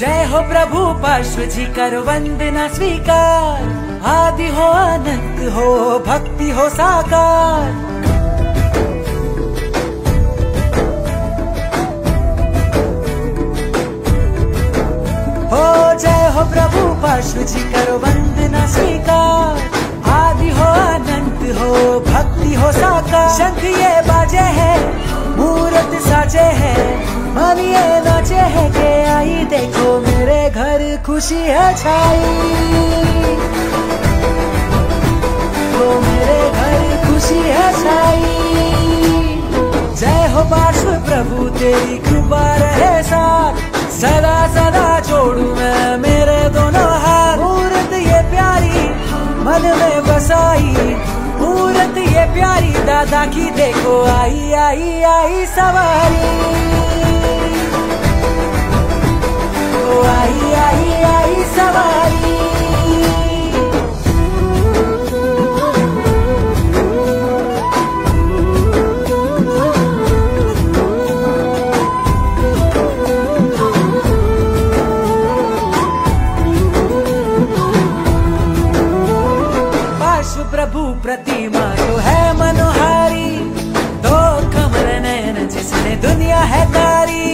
जय हो प्रभु पार्श्व जी कर वंदना स्वीकार। आदि हो अनंत हो, भक्ति हो, साकार। हो, जय हो, प्रभु, पार्श्व जी, करो वंदना, स्वीकार। आदि हो, अनंत हो, भक्ति हो, साकार। शंख ये बाजे है, मूरत साजे है मानिए नाचे है, के आई देखो, मेरे घर खुशी है छाई। प्रभु तेरी रहे साथ सदा सदा छोड़ू मैं मेरे दोनों हाथ मूर्त ये प्यारी मन में बसाई। मूर्त ये प्यारी दादा की देखो, आई आई आई सवारी। प्रतिमा तो है मनोहारी। दो कमर नयन जिसने दुनिया है तारी।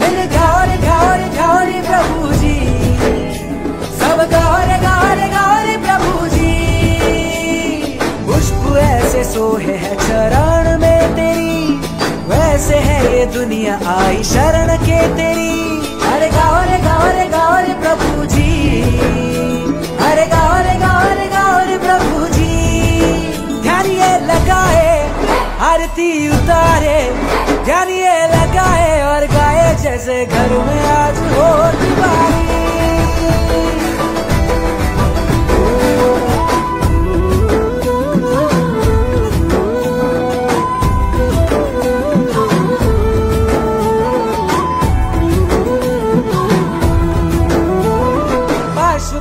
दिल गौर गौर गौर प्रभु जी सब गौर गौर गौर प्रभु जी पुष्प ऐसे सोहे है चरण में तेरी। वैसे है ये दुनिया आई शरण के तेरी। अरे गौर गौर गौर प्रभु आरती उतारे ये लगाए और गाए जैसे घर में आज हो दिवाली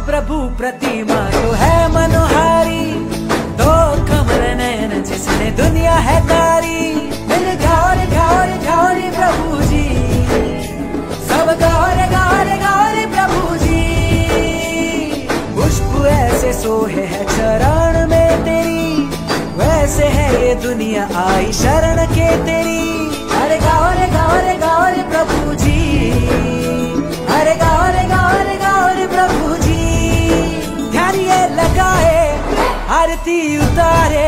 प्रभु प्रतिमा तो है मनोहारी, दो कमर नयन जिसने दुनिया है ऐसे सोहे है चरण में तेरी। वैसे है ये दुनिया आई शरण के तेरी। अरे गौर गौर गौर प्रभु जी। अरे गौर गौर गौर प्रभु जी। ध्यान ये लगाए, आरती उतारे।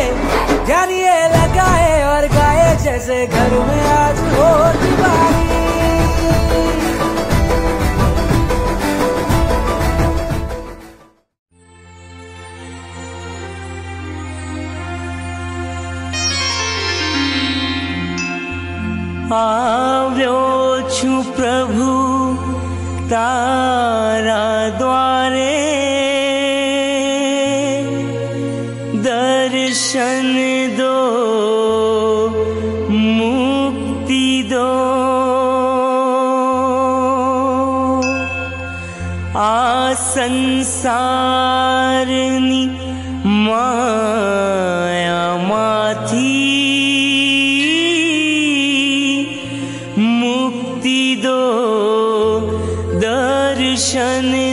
ध्यान ये लगाए और गाए जैसे घर में आज हो दिवाली આવ્યો છું પ્રભુ તારા દ્વારે દર્શન દો મુક્તિ દો આ સંસારની માયામાંથી दो दर्शन